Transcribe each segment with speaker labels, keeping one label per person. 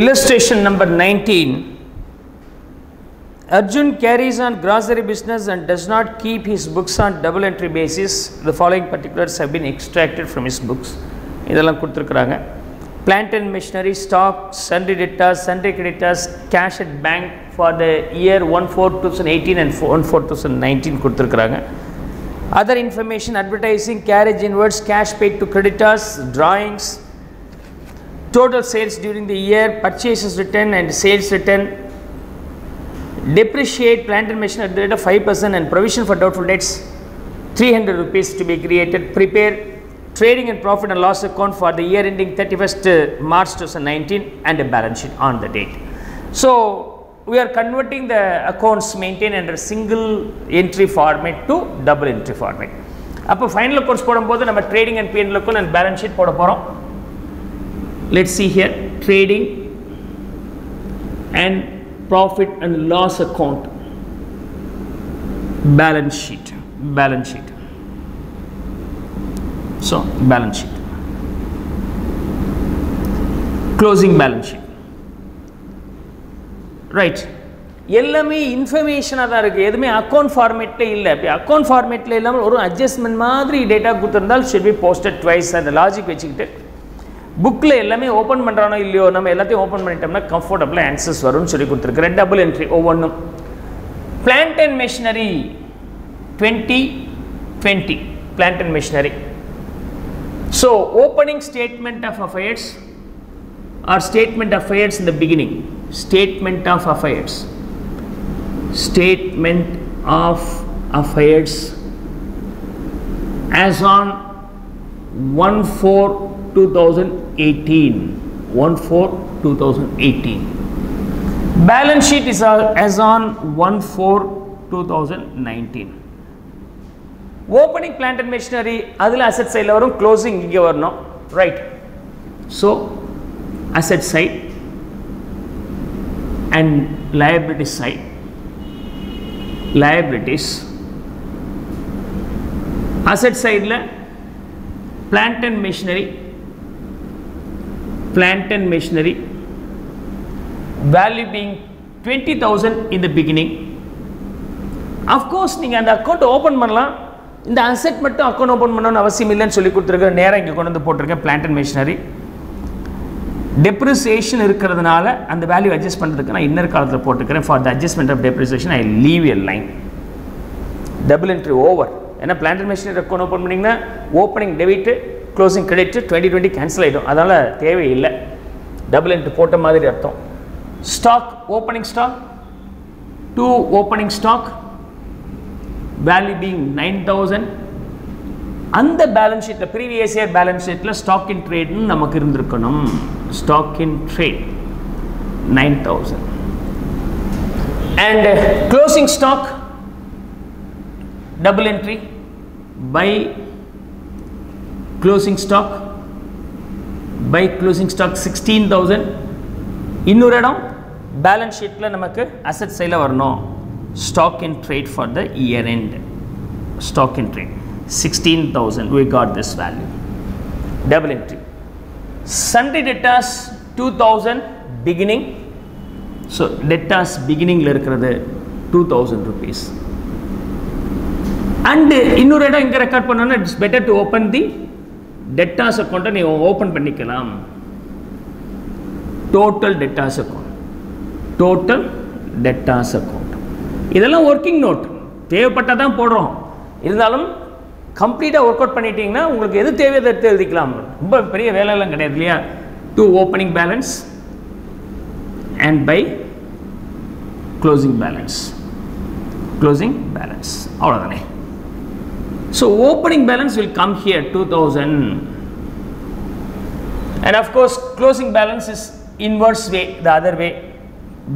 Speaker 1: Illustration number 19. Arjun carries on grocery business and does not keep his books on double entry basis. The following particulars have been extracted from his books. இதெல்லாம் கொடுத்துருக்குறாங்க plant and machinery stock sundry debtors sundry creditors cash at bank for the year 1 4 2018 and 1 4 2019 கொடுத்துருக்குறாங்க other information advertising carriage inwards cash paid to creditors drawings total sales during the year purchases written and sales written depreciate plant and machinery at the rate of 5% and provision for doubtful debts 300 rupees to be created prepare trading and profit and loss account for the year ending 31st March 2019 and a balance sheet on the date so we are converting the accounts maintained under single entry format to double entry format அப்போ final accounts போடும்போது நம்ம trading and PNL account and balance sheet போட போகிறோம் let's see here. Trading and profit and loss account. Balance sheet. Balance sheet. So balance sheet. Closing balance sheet. Right. எல்லாமே இன்ஃபர்மேஷனாக தான் இருக்குது எதுவுமே அக்கௌண்ட் ஃபார்மேட்டில் இல்லை. இப்போ அக்கௌண்ட் ஃபார்மேட்டில் இல்லாமல் ஒரு அட்ஜஸ்ட்மெண்ட் மாதிரி டேட்டா கொடுத்துருந்தால் ஷுட் பி போஸ்டட் ட்வைஸ் அந்த லாஜிக் வச்சுக்கிட்டு புக்கில் எல்லாமே ஓப்பன் பண்ணுறானோ இல்லையோ நம்ம எல்லாத்தையும் ஓப்பன் பண்ணிட்டோம்னா கம்ஃபர்டபுளாக ஆன்சர்ஸ் வரும்னு சொல்லி கொடுத்துருக்குறேன் டபுள் என்ட்ரி ஒவ்வொன்றும் plant and machinery twenty twenty plant and machinery so opening statement of affairs or statement of affairs in the beginning statement of affairs statement of affairs as on one four 2018 1 4 2018 balance sheet is uh, as on 1 4 2019 opening plant and machinery அதில் asset side வரும் closing இங்கே வரணும் right so asset side and liability side liabilities asset sideல plant and machinery plant and machinery value being 20000 in the beginning. Of நீங்கள் அந்த account open பண்ணலாம். இந்த asset மட்டும் account open பண்ணணும்னு அவசியம் இல்லைன்னு சொல்லி கொடுத்துருக்க நேரம் இங்கே கொண்டு வந்து போட்டிருக்கேன் பிளான்ட் அண்ட் மிஷினரி டெப்ரிசியேஷன் இருக்கிறதுனால அந்த வேல்யூ அட்ஜஸ்ட் பண்ணுறதுக்கு நான் இன்னர் காலத்தில் போட்டுக்கிறேன். For the adjustment of depreciation I leave a line double entry over ஏன்னா plant and machinery account open பண்ணிங்கன்னா opening debit closing credit twenty twenty cancel ஆகிடும் அதனால் தேவையில்லை. டபுள் இன்ட்டு போட்ட மாதிரி அர்த்தம். Stock opening stock to opening stock value being nine thousand அந்த balance ஷீட்டில் ப்ரீவியஸ் இயர் பேலன்ஸ் ஷீட்டில் ஸ்டாக் இன் ட்ரேட்னு நமக்கு இருந்திருக்கணும். Stock in trade nine thousand and closing stock double entry by closing stock by closing stock 16000 இன்னொரு இடம் balance ஷீட்டில் நமக்கு அசட் சைடில் வரணும். Stock in trade for the year end stock in trade sixteen thousand we got this value double entry sundry debtors two thousand beginning so debtors பிகினிங்கில் இருக்கிறது two thousand rupees and இன்னொரு இடம் இங்கே record பண்ணோன்னா it's better to open the debtors அக்கௌண்ட்டை நீ open பண்ணிக்கலாம். Total debtors account total debtors account இதெல்லாம் working note தேவைப்பட்டால் தான் போடுறோம். இருந்தாலும் கம்ப்ளீட்டாக ஒர்க் அவுட் பண்ணிட்டீங்கன்னா உங்களுக்கு எது தேவையோ எடுத்து எழுதிக்கலாம். ரொம்ப பெரிய வேலையெல்லாம் கிடையாது இல்லையா? To opening balance and by closing balance closing balance அவ்வளோதானே So opening balance will come here 2000 and of course closing balance is inverse way the other way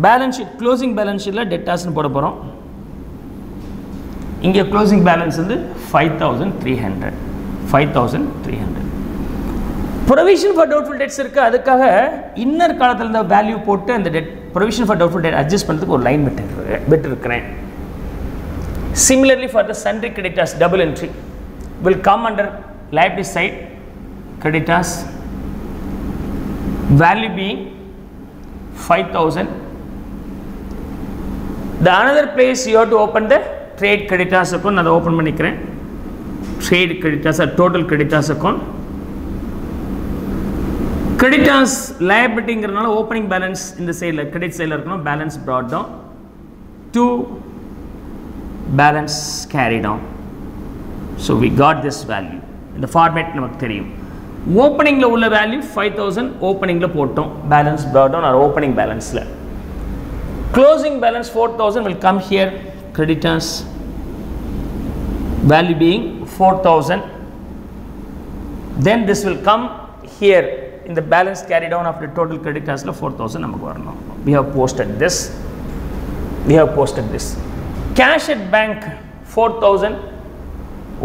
Speaker 1: balance sheet closing balance sheetல debtors போட போகிறோம் இங்கே closing balance வந்து 5300 5300 provision for doubtful debts இருக்குது அதுக்காக inner காலத்தில் இந்த வேல்யூ போட்டு அந்த debt provision for doubtful debt adjust பண்ணுறதுக்கு ஒரு லைன் விட்டு விட்டுருக்கிறேன் Similarly, for the sundry creditors, double entry will come under liability side creditors value being 5000 the another place you have to open the trade creditors account நான் open open பண்ணிக்கிறேன் trade creditors or total creditors account creditors liabilityங்கிறதுனால opening balance இந்த சைடில் credit சைடில் இருக்கணும் balance brought down to balance carried on so we got this value இந்த format நமக்கு தெரியும் ஓப்பனிங்கில் உள்ள வேல்யூ ஃபைவ் தௌசண்ட் ஓப்பனிங்கில் போட்டோம் balance brought down or opening பேலன்ஸில் closing balance 4000 will come here creditors value being 4000 then this will come here in the balance carried on of the total creditors la 4000 நமக்கு வரணும் we have posted this we have posted this Cash at bank four thousand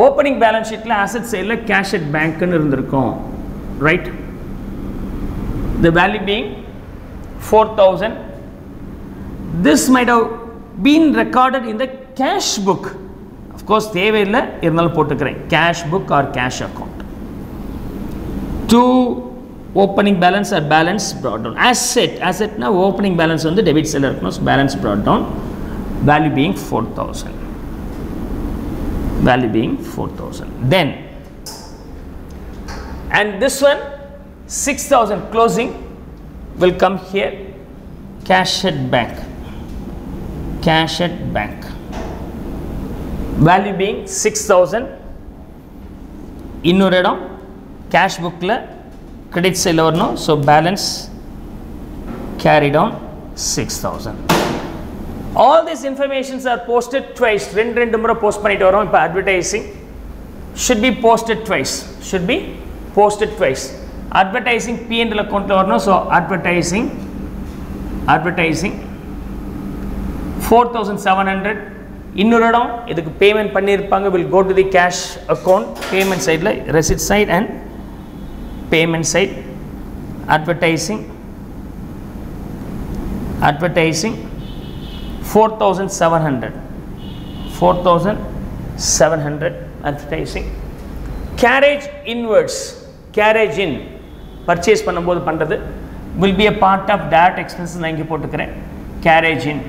Speaker 1: opening balance ஷீட்டில் asset சைடில் cash at பேங்க்குன்னு இருந்திருக்கும் right the value being four thousand this might have been recorded in the cash book of course தேவையில்லை இருந்தாலும் போட்டுக்கிறேன் cash book or cash account to opening balance or balance brought down asset அசெட்னா opening balance வந்து debit செல்லில் இருக்கணும் balance brought down value being 4000 value being 4000 then and this one 6000 closing will come here cash at bank cash at bank value being 6000 இன்னொரு இடம் cash புக்கில் credit சைடில் வரணும் so balance carry down six thousand all this informations are posted twice ரெண்டு ரெண்டு முறை post பண்ணிட்டு வரோம். இப்போ advertising should be posted twice should be posted twice advertising பிஎன்டில் அக்கௌண்ட்டில் வரணும். So advertising advertising four thousand seven hundred இன்னொரு இடம் இதுக்கு பேமெண்ட் பண்ணியிருப்பாங்க. Will go to the cash account payment சைடில் receipt side and payment side advertising advertising four thousand seven hundred four thousand seven hundred advertising carriage inwards carriage in purchase பண்ணும்போது பண்ணுறது will be a part of direct expenses நான் இங்கே போட்டுக்கிறேன். Carriage in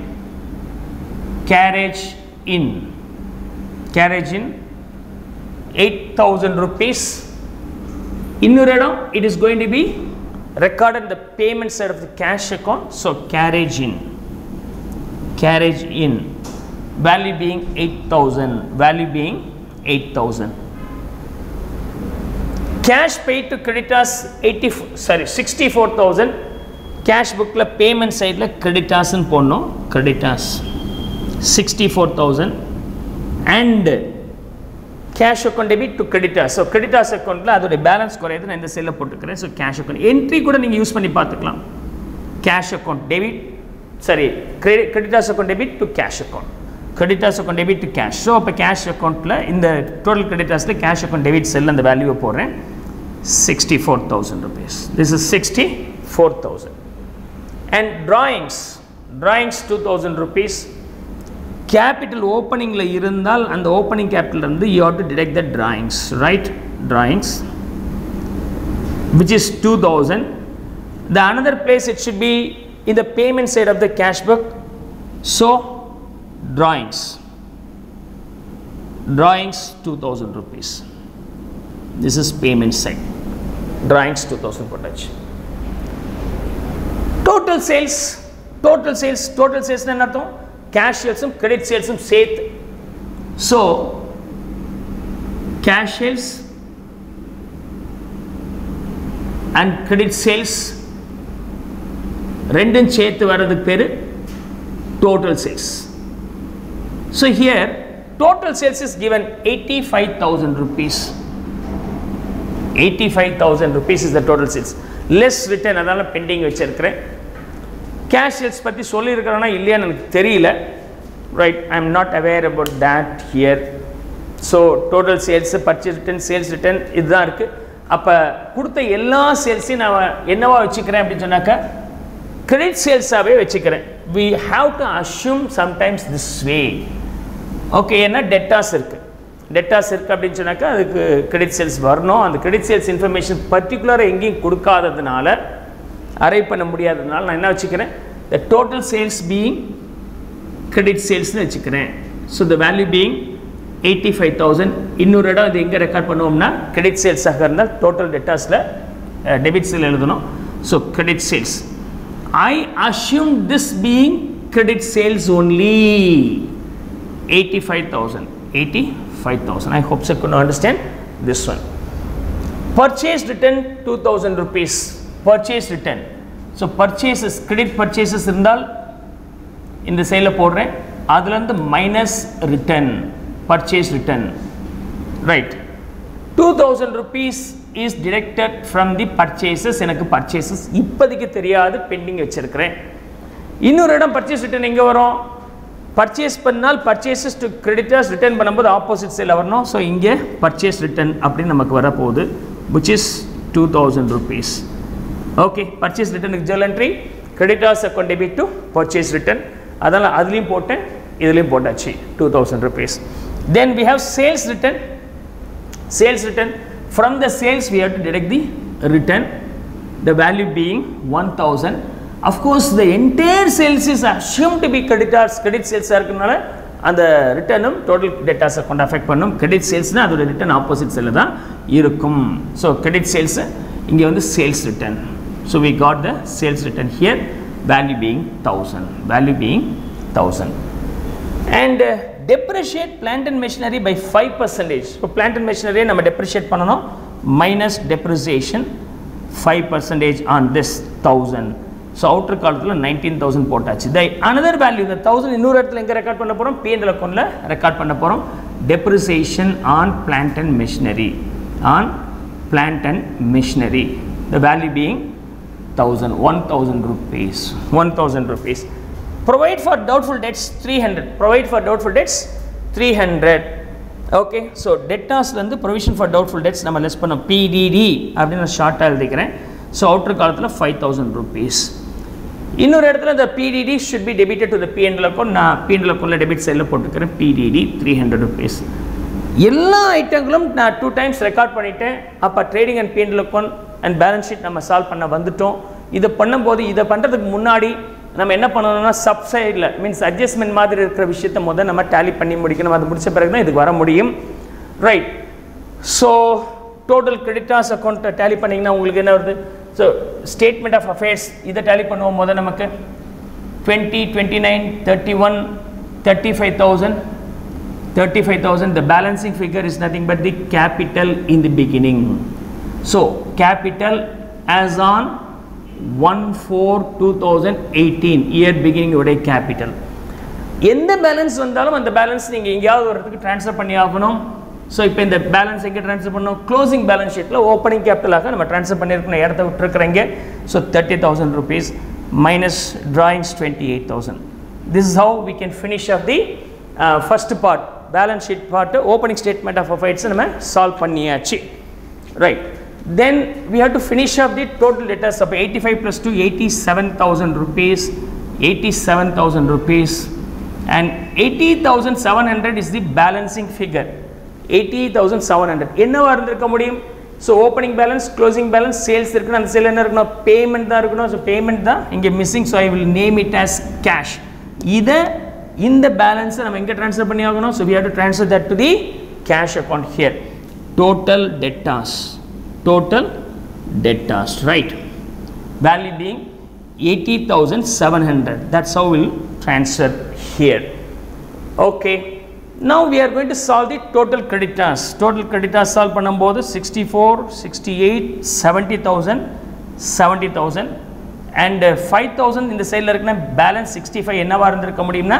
Speaker 1: carriage in carriage in eight thousand rupees இன்னொரு இடம் it is going to be record the payment side of the cash account so carriage in carriage in. Value being 8000 value being 8000 cash paid to creditors 80 sorry 64000 cash bookல payment sideல creditors ன்னு போடணும். Creditors. 64000 and cash account debit to creditors so creditors அக்கௌண்ட்டில் அதோட balance குறையுது. நான் இந்த செல்லில் போட்டுக்கிறேன். ஸோ கேஷ் அக்கௌண்ட் என்ட்ரி கூட நீங்கள் யூஸ் பண்ணி பார்த்துக்கலாம். கேஷ் அக்கௌண்ட் டெபிட் சரி credit creditors account debit to cash account creditors account debit to cash so அப்போ கேஷ் அக்கௌண்ட்டில் இந்த டோட்டல் கிரெடிட்டாஸில் கேஷ் அக்கௌண்ட் டெபிட் செல் அந்த வேல்யூவை போடுறேன். Sixty four thousand rupees this is sixty four thousand and drawings drawings two thousand rupees capital ஓப்பனிங்கில் இருந்தால் அந்த ஓப்பனிங் கேபிட்டல் இருந்து you have to detect the drawings right drawings. Which is 2000 the another place it should be in the payment side of the cash book so drawings drawings 2000 rupees this is payment side drawings 2000 போட்டாச்சு total sales total sales total sales என்ன அர்த்தம் cash சேல்ஸும் credit சேல்ஸும் சேர்த்து so cash sales and credit sales ரெண்டும் சேர்த்து வர்றதுக்கு பேர் total sales so here total sales is given eighty five thousand rupees eighty five thousand rupees is the total sales less return அதனால் pending வச்சிருக்கிறேன். Cash sales பற்றி சொல்லியிருக்கிறேன்னா இல்லையான்னு எனக்கு தெரியல. Right I am not aware about that here so total sales purchase return sales return இதுதான் இருக்குது அப்போ கொடுத்த எல்லா சேல்ஸையும் நான் என்னவா வச்சுக்கிறேன் அப்படின்னு சொன்னாக்கா கிரெடிட் சேல்ஸாகவே வச்சுக்கிறேன். We have to assume sometimes this way okay ஏன்னா டெட்டாஸ் இருக்குது டெட்டாஸ் இருக்குது அப்படின்னு சொன்னாக்கா அதுக்கு கிரெடிட் சேல்ஸ் வரணும். அந்த கிரெடிட் சேல்ஸ் இன்ஃபர்மேஷன் பர்டிகுலராக எங்கேயும் கொடுக்காததுனால அரைவ் பண்ண முடியாததுனால நான் என்ன வச்சுக்கிறேன்? The total sales being credit சேல்ஸ்னு வச்சுக்கிறேன். So the value being eighty five thousand இன்னொரு இடம் இது எங்கே ரெக்கார்ட் பண்ணுவோம்னா கிரெடிட் சேல்ஸாக இருந்தால் டோட்டல் டெட்டாஸில் டெபிட் சேல் எழுதணும். So credit sales I assume this being credit sales only eighty five thousand eighty five thousand I hopes I could understand this one purchase return 2000 rupees. Purchase return. So purchases credit purchases இருந்தால் இந்த சைடில் போடுறேன். அதுலேருந்து minus return purchase return right two thousand rupees is detected from the purchases எனக்கு purchases இப்போதைக்கு தெரியாது bending வச்சுருக்கிறேன். இன்னொரு இடம் பர்ச்சேஸ் ரிட்டர்ன் எங்கே வரும்? பர்ச்சேஸ் பண்ணால் பர்ச்சேசஸ் டு கிரெடிட்டர்ஸ் ரிட்டர்ன் பண்ணும்போது ஆப்போசிட் சைடில் வரணும். ஸோ இங்கே பர்ச்சேஸ் ரிட்டர்ன் அப்படின்னு நமக்கு வரப்போகுது which is two thousand rupees okay purchase ரிட்டர்னுக்கு gel entry creditors account debit to purchase return அதனால் அதுலேயும் போட்டேன் இதுலேயும் போட்டாச்சு two thousand rupees then we have sales return sales return from the sales we have to detect the return the value being 1000 of course the entire sales is assumed to be creditors credit sales இருக்கனால அந்த ரிட்டனும் total டேட்டாஸை கொண்டு affect பண்ணும். Credit சேல்ஸ்னால் அதோட return opposite செல்லில் தான் இருக்கும். So credit sales இங்கே வந்து sales return so we got the sales return here value being thousand value being thousand and depreciate plant and machinery by five percentage இப்போ plant and மெஷினரியை நம்ம depreciate பண்ணணும். Minus depreciation five percentage on this thousand so outer காலத்தில் nineteen thousand போட்டாச்சு. தை another value இந்த thousand இன்னொரு இடத்துல எங்கே ரெக்கார்ட் பண்ண போகிறோம் பிஎன்எல் அக்கௌண்ட்டில் ரெக்கார்ட் பண்ண போகிறோம் depreciation on plant and machinery on plant and machinery the value being thousand one thousand rupees one thousand rupees provide for doubtful debts three hundred provide for doubtful debts three hundred okay so டெட்டாஸ்லேருந்து provision for doubtful debts நம்ம less பண்ணோம். PTT அப்படின்னு நான் ஷார்ட்டாக எழுதிக்கிறேன். So outer காலத்தில் five thousand rupees இன்னொரு இடத்துல இந்த PDD should be debited to the PNL account நான் பிஎன்எல் அக்கௌண்ட்டில் டெபிட் சைடில் போட்டுக்கிறேன். பிடிடி த்ரீ ஹண்ட்ரட் ருபீஸ் எல்லா ஐட்டங்களும் நான் டூ டைம்ஸ் ரெக்கார்ட் பண்ணிட்டேன். அப்போ trading and PNL account and balance sheet நம்ம சால்வ் பண்ண வந்துட்டோம். இதை பண்ணும்போது இதை பண்ணுறதுக்கு முன்னாடி நம்ம என்ன பண்ணணும்னா சப்சைடில் மீன்ஸ் அட்ஜஸ்ட்மெண்ட் மாதிரி இருக்கிற விஷயத்தை முதல் நம்ம டேலி பண்ணி முடிக்கணும். அது முடிச்ச பிறகு தான் இதுக்கு வர முடியும். ரைட் ஸோ டோட்டல் கிரெடிட்டாஸ் அக்கௌண்ட்டை டேலி பண்ணிங்கன்னா உங்களுக்கு என்ன வருது? ஸோ ஸ்டேட்மெண்ட் ஆஃப் அஃபேர்ஸ் இதை டேலி பண்ணுவோம் முதல் நமக்கு. Twenty twenty nine thirty one thirty five thousand thirty five thousand the balancing figure is nothing but the capital in the beginning so capital as on one four two thousand eighteen year beginning உடைய capital எந்த balance வந்தாலும் அந்த balance நீங்கள் எங்கேயாவது ஒரு இடத்துக்கு transfer பண்ணி ஆகணும். ஸோ இப்போ இந்த பேலன்ஸ் எங்கே ட்ரான்ஸ்ஃபர் பண்ணணும் க்ளோசிங் பேலன்ஸ் ஷீட்டில் ஓப்பனிங் கேபிட்டலாக நம்ம ட்ரான்ஸ்ஃபர் பண்ணியிருக்கணும். இடத்த விட்டுருக்குறீங்க so thirty thousand rupees minus drawings twenty eight thousand this is how we can finish off the first part balance sheet part opening statement of affairs நம்ம solve பண்ணியாச்சு. Right then we have to finish up the total debtors of 85 plus 2 87000 rupees 87000 rupees. And 80700 is the balancing figure. 80700 என்னவா இருந்திருக்க முடியும்? So opening balance closing balance sales இருக்கணும் அந்த sale என்ன இருக்கணும் payment தான் இருக்கணும். ஸோ பேமெண்ட் தான் இங்கே missing so I will name it as cash இதை இந்த பேலன்ஸை நம்ம எங்கே ட்ரான்ஸ்ஃபர் பண்ணி ஆகணும் so we have to transfer that to the cash account here total debtors total debtors right value being 80700 that's how we'll transfer here okay now we are going to solve the total creditors total creditors solve பண்ணும்போது 64 68 70000 70000 and 5000 இந்த சைடில் இருக்குன்னா balance 65 என்னவா இருந்திருக்க முடியும்னா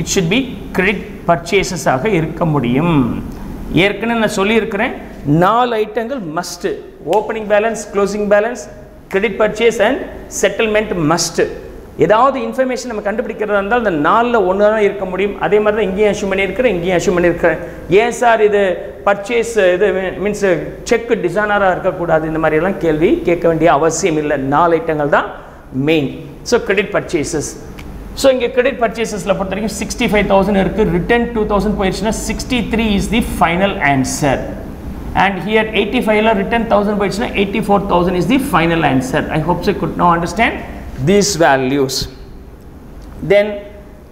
Speaker 1: it should be credit purchases ஆக இருக்க முடியும் ஏற்கனவே நான் சொல்லியிருக்கிறேன் நாலு ஐட்டங்கள் must opening balance closing balance credit purchase and settlement must ஏதாவது இன்ஃபர்மேஷன் நம்ம கண்டுபிடிக்கிறதா இருந்தால் இந்த நாலில் ஒன்று தான் இருக்க முடியும். அதே மாதிரி தான் இங்கேயும் அஷ்யூம் பண்ணியிருக்கிறேன் இங்கேயும் அஷ்யூம் பண்ணியிருக்கிறேன். ஏன் சார் இது பர்ச்சேஸ் இது மீன்ஸ் செக் டிசைனராக இருக்கக்கூடாது? இந்த மாதிரியெல்லாம் கேள்வி கேட்க வேண்டிய அவசியம் இல்லை. நாலு ஐட்டங்கள் தான் main so credit purchases so இங்கே கிரெடிட் பர்ச்சேசஸில் பொறுத்த வரைக்கும் சிக்ஸ்டி ஃபைவ் தௌசண்ட் இருக்குது ரிட்டர்ன் டூ தௌசண்ட் போயிடுச்சுன்னா sixty three is the final answer and here 85 la written 1000 போயிடுச்சுனா 84000 is the final answer. I hope you could now understand these values. Then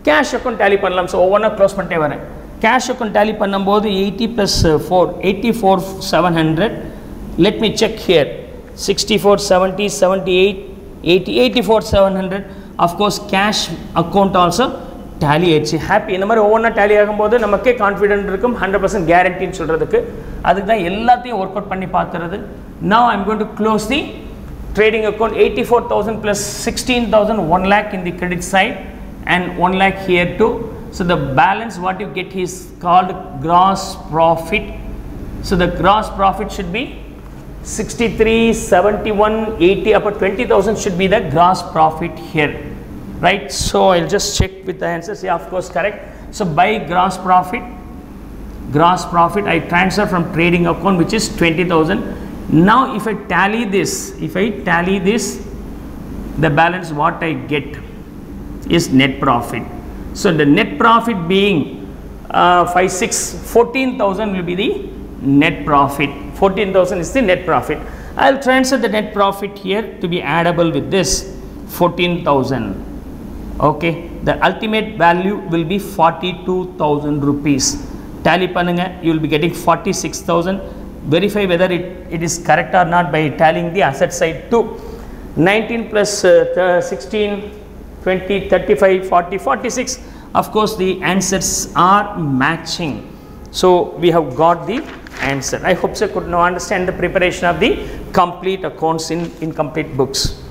Speaker 1: cash account tally பண்ணலாம். So ஒவ்வொன்றா close பண்ணிட்டே வரேன். Cash account tally பண்ணும்போது eighty plus four eighty four seven hundred let me check here sixty four seventy seventy eight eighty eighty four seven hundred of course cash account also tally ஆயிடுச்சு. Happy இந்த மாதிரி ஒவ்வொன்றா tally ஆகும்போது நமக்கே confident இருக்கும். Hundred percent கேரண்டின்னு சொல்கிறதுக்கு அதுக்கு தான் எல்லாத்தையும் ஒர்க் அவுட் பண்ணி பார்த்துறது நான் I'm going to close the trading account. 84000 plus 16000 1 lakh in the credit side and 1 lakh here too. So the balance what you get is called gross profit. So the gross profit should be 63 71 80 about 20000 should be the gross profit here. Right? So i'll just check with the answers. Yeah of course correct. So by gross profit gross profit I transfer from trading account which is 20,000 now if I tally this if I tally this the balance what I get is net profit. So the net profit being uh, 5 6 14,000 will be the net profit 14,000 is the net profit. I will transfer the net profit here to be addable with this 14,000. Okay, the ultimate value will be 42,000 rupees. Tally pananga, you will be getting 46,000. Verify whether it, it is correct or not by tallying the asset side too. 19 plus, uh, 16, 20, 35, 40, 46. Of course, the answers are matching. So, we have got the answer. I hope you could now understand the preparation of the complete accounts in incomplete books